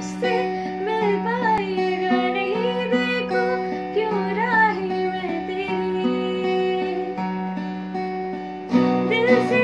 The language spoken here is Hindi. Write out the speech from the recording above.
मुझसे मिल पाएगा नहीं देखो क्यों राही मैं तेरी? दिल से